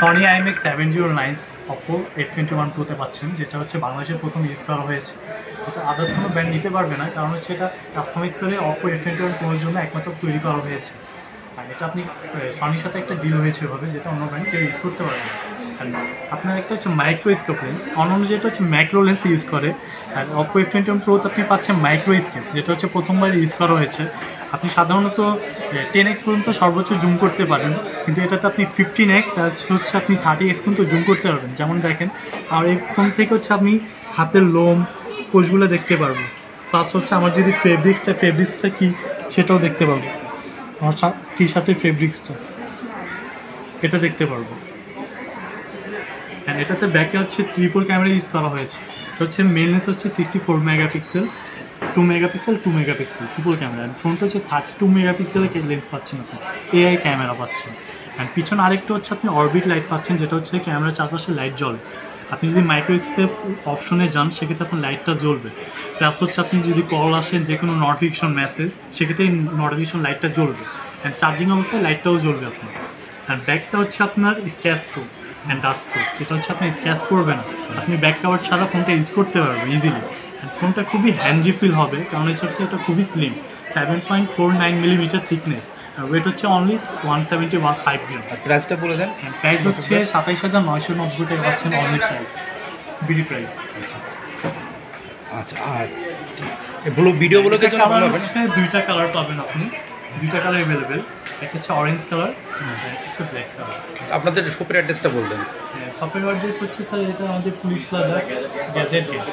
Sony IMX seven zero nine Oppo eight twenty one প্রোতে পাচ্ছেন, যেটা হচ্ছে বাংলাদেশের প্রথম ইউজ করা হয়েছে। যেটা আদার্স কোনো ব্র্যান্ড নিতে পারবে না, কারণ হচ্ছে এটা কাস্টমাইজ করে অপো এইট টোয়েন্টি ওয়ান প্রোর জন্য একমাত্র তৈরি করা হয়েছে। আর এটা আপনি সনির সাথে একটা ডিল হয়েছে এভাবে, যেটা অন্য ব্র্যান্ড কেউ ইউজ করতে পারবে না। আপনার একটা হচ্ছে মাইক্রো স্কোপ লেন্স অন্যান্য যেটা হচ্ছে ম্যাক্রো লেন্স ইউজ করে। আর অপো এফ টোয়েন্টি ওয়ান প্রোতে আপনি পাচ্ছেন মাইক্রো স্কোপ যেটা হচ্ছে প্রথমবার ইউজ করা হয়েছে। আপনি সাধারণত টেন এক্স পর্যন্ত সর্বোচ্চ জুম করতে পারেন, কিন্তু এটাতে আপনি ফিফটিন এক্স প্লাস হচ্ছে আপনি থার্টি এক্স পর্যন্ত জুম করতে পারবেন। যেমন দেখেন, আর এই ফোন থেকে হচ্ছে আপনি হাতের লোম, কোষগুলো দেখতে পারব। প্লাস হচ্ছে আমার যদি ফেব্রিক্সটা ফেব্রিক্সটা কী, সেটাও দেখতে পারব। আমার টি শার্টের ফেব্রিক্সটা এটা দেখতে পারব। অ্যান্ড এটাতে ব্যাকে হচ্ছে ট্রিপল ক্যামেরা ইউজ করা হয়েছে। এটা হচ্ছে মেন লেন্স হচ্ছে sixty four megapixel two megapixel two megapixel triple camera and front হচ্ছে থার্টি টু মেগাপিক্সেলের লেন্স পাচ্ছেন আপনি। এআই ক্যামেরা পাচ্ছেন। অ্যান্ড পিছনে আরেকটা হচ্ছে আপনি অরবিট লাইট পাচ্ছেন, যেটা হচ্ছে ক্যামেরার চারপাশে লাইট জ্বলে। আপনি যদি মাইক্রোস্কেপ অপশনে যান, সেক্ষেত্রে আপনার লাইটটা জ্বলবে। প্লাস হচ্ছে আপনি যদি কল আসেন যে কোনো নোটিফিকেশন মেসেজ সেক্ষেত্রে নোটিফিকেশন লাইটটা জ্বলবে। অ্যান্ড চার্জিং অবস্থায় লাইটটাও জ্বলবে আপনার। আর ব্যাগটা হচ্ছে আপনার scratch proof and dust proof যেটা হচ্ছে আপনি স্ক্যাচ করবেন না। আপনি ব্যাক কাভার ছাড়া ফোনটা ইউজ করতে পারবেন ইজিলি ফোনটা খুবই হ্যান্ডি ফিল হবে কারণ হচ্ছে হচ্ছে এটা খুবই slim seven point four nine millimetre thickness weight হচ্ছে only one seventy one five gram প্রাইসটা বলে দেন। প্রাইস হচ্ছে সাতাইশ হাজার নয়শো নব্বই টাকা পাচ্ছেন অনলি প্রাইস বিডি প্রাইস আচ্ছা। আর ভিডিও ব্লগের জন্য দুইটা কালার পাবেন আপনি। দুইটা কালার অ্যাভেলেবেল একটা হচ্ছে অরেঞ্জ কালার একটা হচ্ছে ব্ল্যাক কালার আপনাদের শপের অ্যাড্রেসটা বলতেন শপের অ্যাড্রেস হচ্ছে স্যার এটা আমাদের পুলিশ প্লাজা গ্যাজেট গেট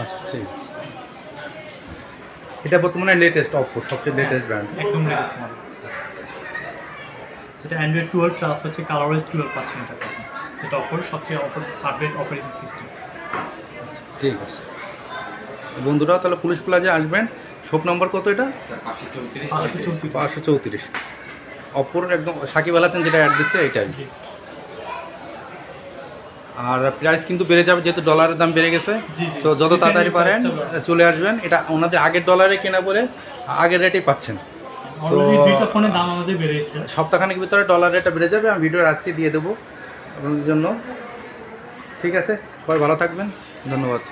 আচ্ছা ঠিক। এটা বর্তমানে লেটেস্ট অপো সবচেয়ে লেটেস্ট ব্র্যান্ড একদম লেটেস্ট মডেল যেটা অ্যান্ড্রয়েড টুয়েলভ প্লাস হচ্ছে কালারওয়াইজ টুয়েলভ পাচ্ছেন এটাতে এটা অপর সবচেয়ে অপর আপডেট অপারেটিং সিস্টেম ঠিক আছে। বন্ধুরা তাহলে পুলিশ প্লাজা আসবেন। শপ নম্বর কত এটা? পাঁচশো চৌত্রিশ। অপর একদম সাকিব আলাতেন যেটা অ্যাড দিচ্ছে এটাই আর প্রাইস কিন্তু বেড়ে যাবে যেহেতু ডলারের দাম বেড়ে গেছে। তো যত তাড়াতাড়ি পারেন চলে আসবেন। এটা ওনাদের আগের ডলারে কেনা বলে আগের রেটেই পাচ্ছেন। বেড়েছে। সপ্তাহখানেক ভিতরে ডলার রেটটা বেড়ে যাবে আমি ভিডিওর আজকে দিয়ে দেবো আপনাদের জন্য। ঠিক আছে সবাই ভালো থাকবেন ধন্যবাদ।